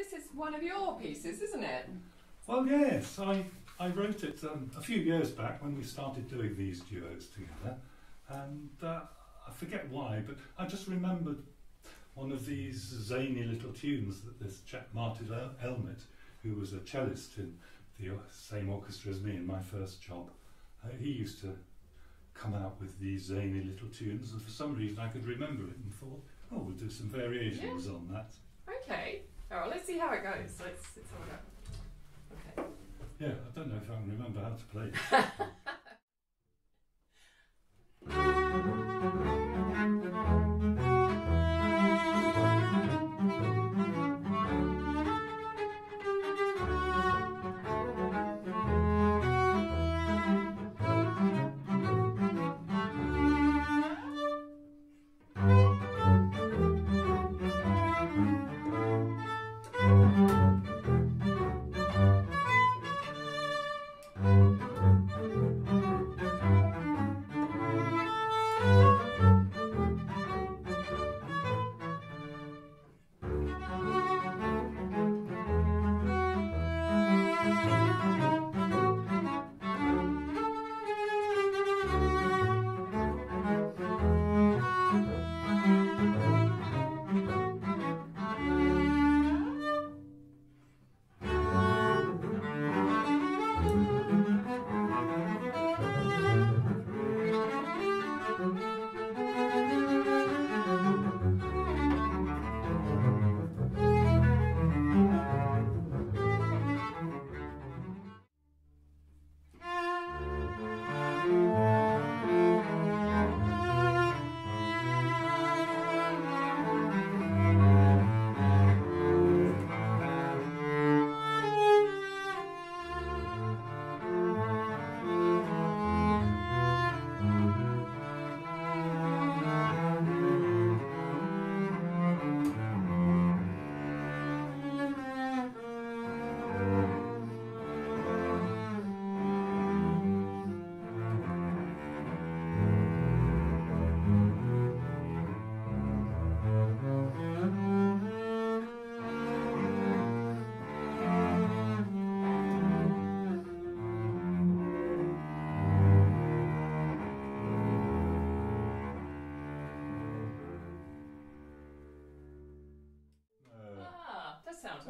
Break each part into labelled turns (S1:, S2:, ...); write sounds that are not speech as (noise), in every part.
S1: this is one of your pieces, isn't it?
S2: Well, yes, I, I wrote it um, a few years back when we started doing these duos together, and uh, I forget why, but I just remembered one of these zany little tunes that this chap Martin El- Elmitt, who was a cellist in the same orchestra as me in my first job, uh, he used to come out with these zany little tunes, and for some reason I could remember it and thought, oh, we'll do some variations on that.
S1: Okay. All right, let's see how it goes. Let's, let's have a go. Okay.
S2: Yeah, I don't know if I can remember how to play (laughs)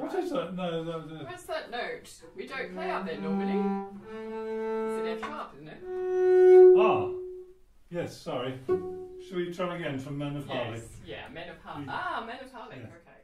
S2: what is that? No, no, no.
S1: Where's that note? We don't play out there normally. It's an F sharp, isn't it?
S2: Ah, yes, sorry. Shall we try again from Men of Harlech?
S1: Yes. Yeah, Men of
S2: Harlech.
S1: Ah, Men of Harlech.
S2: Yeah.
S1: Okay.